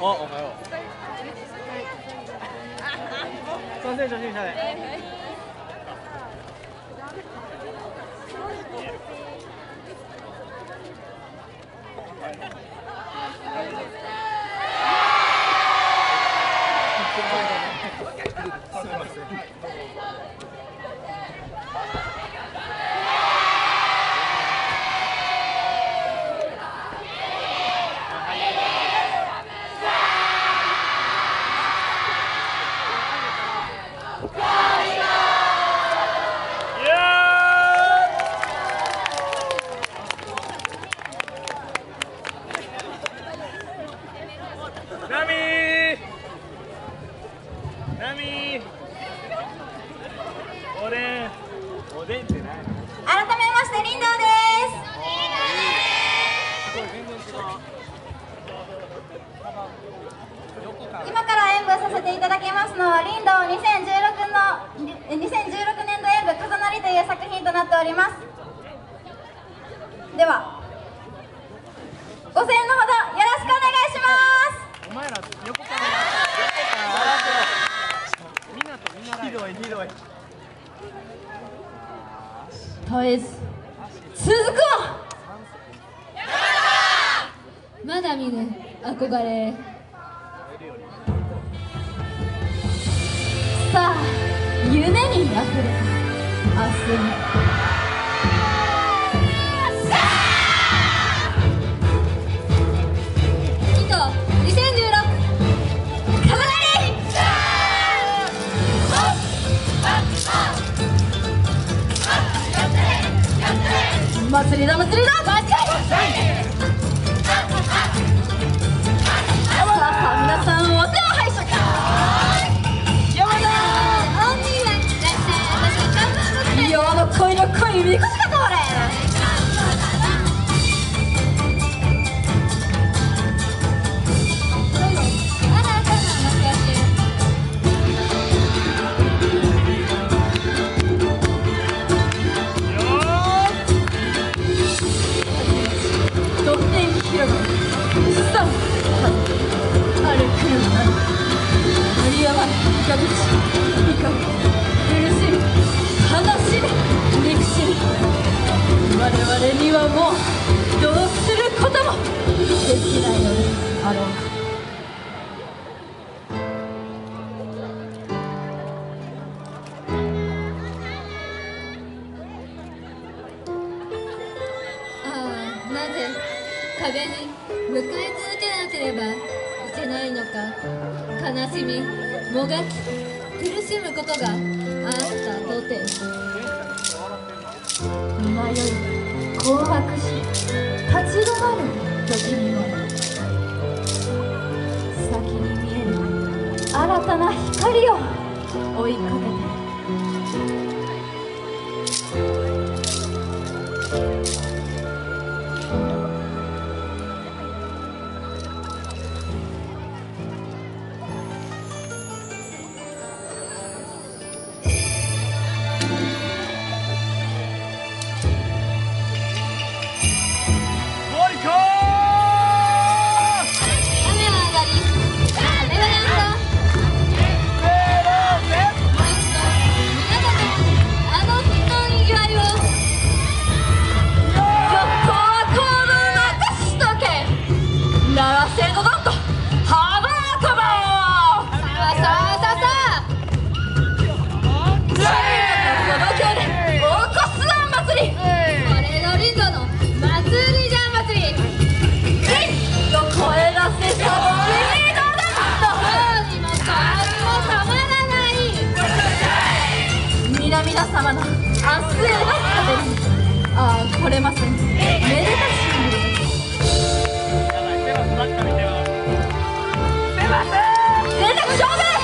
あ、おはよう。参戦初心者で。ナミーナミーおでんおでんって何？改めまして林道です。今から演舞させていただきますのは林道2016の2016年度演舞重なりという作品となっております。ではご声援のほどお前ら。横からみんなとみんなひどい。ひどい。絶えず続くわまだ見ぬ憧れさあ夢にあふれた明日祭りだ余るいかぶち怒り苦しみ悲しみ憎しみ我々にはもうどうすることもできないのであろうかあなぜ壁に向かい続けなければいけないのか悲しみ。もがき苦しむことがあったとて迷い紅白し立ち止まる。時には先に見える。新たな光を追いかけて。皆様の明日への糧にああこれますめでたし。日ですい手が詰まったみたいな連絡勝負